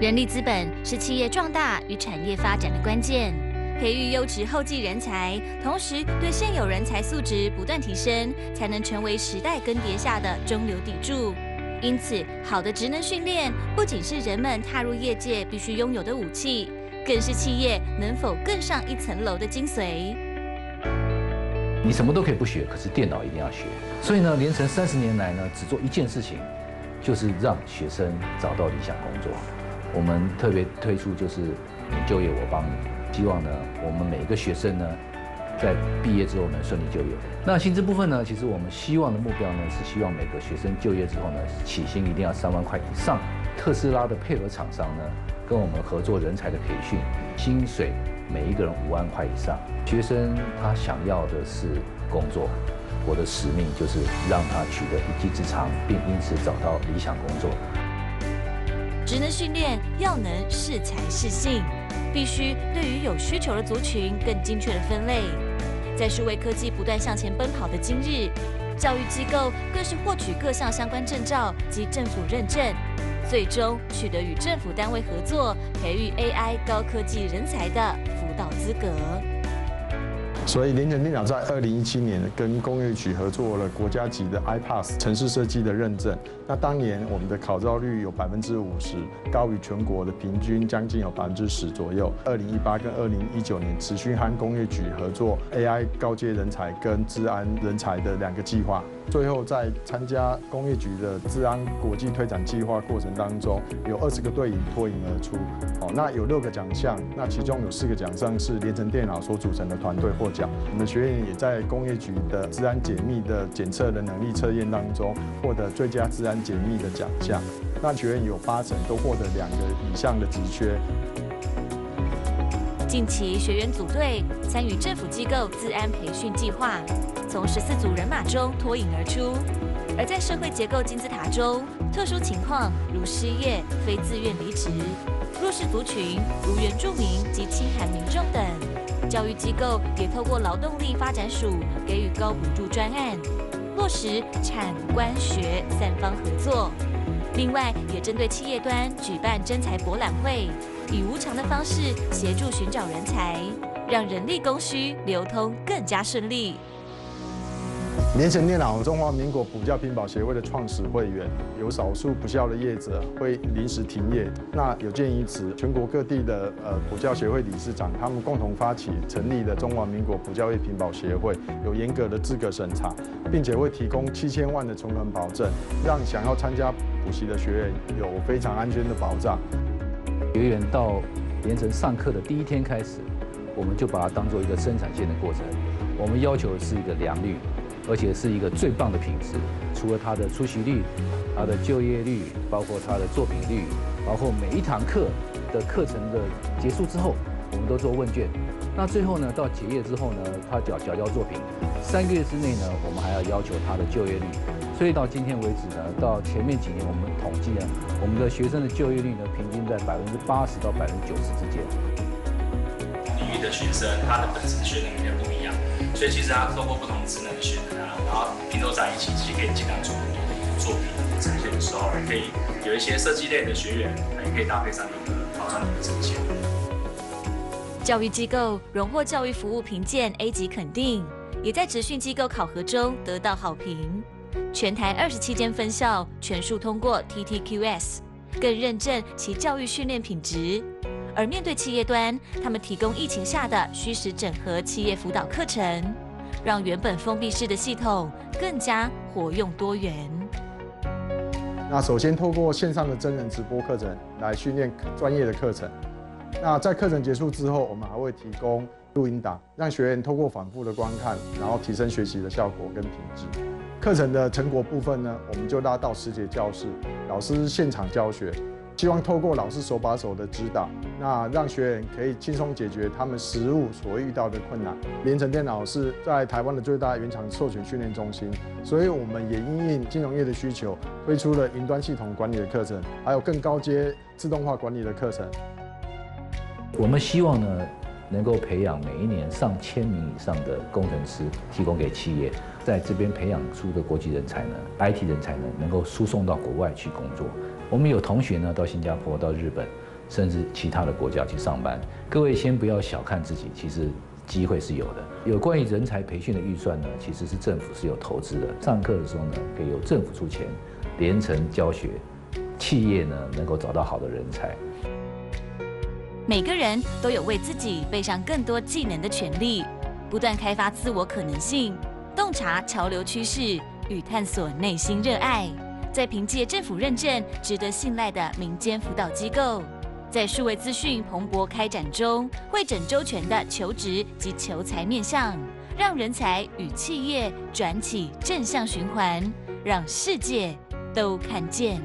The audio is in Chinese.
人力资本是企业壮大与产业发展的关键。培育优质后继人才，同时对现有人才素质不断提升，才能成为时代更迭下的中流砥柱。因此，好的职能训练不仅是人们踏入业界必须拥有的武器，更是企业能否更上一层楼的精髓。你什么都可以不学，可是电脑一定要学。所以呢，连成三十年来呢，只做一件事情，就是让学生找到理想工作。我们特别推出就是你就业我帮你，希望呢，我们每一个学生呢，在毕业之后呢顺利就业。那薪资部分呢，其实我们希望的目标呢，是希望每个学生就业之后呢，起薪一定要三万块以上。特斯拉的配合厂商呢，跟我们合作人才的培训，薪水每一个人五万块以上。学生他想要的是工作，我的使命就是让他取得一技之长，并因此找到理想工作。职能训练要能适才适性，必须对于有需求的族群更精确的分类。在数位科技不断向前奔跑的今日，教育机构更是获取各项相关证照及政府认证，最终取得与政府单位合作，培育 AI 高科技人才的辅导资格。所以林成电脑在二零一七年跟工业局合作了国家级的 iPass 城市设计的认证。那当年我们的考照率有百分之五十，高于全国的平均将近有百分之十左右。二零一八跟二零一九年持续和工业局合作 AI 高阶人才跟治安人才的两个计划。最后在参加工业局的治安国际推展计划过程当中，有二十个队影脱颖而出。哦，那有六个奖项，那其中有四个奖项是联成电脑所组成的团队获奖。我们学员也在工业局的治安解密的检测的能力测验当中获得最佳治安解密的奖项。那学员有八成都获得两个以上的职缺。近期学员组队参与政府机构治安培训计划。从十四组人马中脱颖而出，而在社会结构金字塔中，特殊情况如失业、非自愿离职、弱势族群如原住民及清寒民众等，教育机构也透过劳动力发展署给予高补助专案，落实产官学三方合作。另外，也针对企业端举办征才博览会，以无偿的方式协助寻找人才，让人力供需流通更加顺利。联成电脑中华民国补教品保协会的创始会员，有少数补教的业者会临时停业。那有鉴于此，全国各地的呃补教协会理事长，他们共同发起成立的中华民国补教业品保协会，有严格的资格审查，并且会提供七千万的存款保证，让想要参加补习的学员有非常安全的保障。学员到连成上课的第一天开始，我们就把它当做一个生产线的过程，我们要求是一个良率。而且是一个最棒的品质，除了它的出席率、它的就业率，包括它的作品率，包括每一堂课的课程的结束之后，我们都做问卷。那最后呢，到结业之后呢，他缴缴交作品，三个月之内呢，我们还要要求他的就业率。所以到今天为止呢，到前面几年我们统计呢，我们的学生的就业率呢，平均在百分之八十到百分之九十之间。领域的学生，他的本职学能也不一样，所以其实他通过不同职能的学能。然后拼凑在一起，其实可以尽量做更多的一个作品呈现的时候，也可以有一些设计类的学员，也可以搭配上一个保障你的呈现。教育机构荣获教育服务评鉴 A 级肯定，也在职训机构考核中得到好评。全台二十七间分校全数通过 TTQS，更认证其教育训练品质。而面对企业端，他们提供疫情下的虚实整合企业辅导课程。让原本封闭式的系统更加活用多元。那首先透过线上的真人直播课程来训练专业的课程。那在课程结束之后，我们还会提供录音档，让学员透过反复的观看，然后提升学习的效果跟品质。课程的成果部分呢，我们就拉到实体教室，老师现场教学。希望透过老师手把手的指导，那让学员可以轻松解决他们实务所遇到的困难。联成电脑是在台湾的最大原厂授权训练中心，所以我们也因应金融业的需求，推出了云端系统管理的课程，还有更高阶自动化管理的课程。我们希望呢，能够培养每一年上千名以上的工程师，提供给企业，在这边培养出的国际人才呢，IT 人才呢，能够输送到国外去工作。我们有同学呢到新加坡、到日本，甚至其他的国家去上班。各位先不要小看自己，其实机会是有的。有关于人才培训的预算呢，其实是政府是有投资的。上课的时候呢，可以由政府出钱，连程教学，企业呢能够找到好的人才。每个人都有为自己背上更多技能的权利，不断开发自我可能性，洞察潮流趋势与探索内心热爱。在凭借政府认证、值得信赖的民间辅导机构，在数位资讯蓬勃开展中，会整周全的求职及求才面向，让人才与企业转起正向循环，让世界都看见。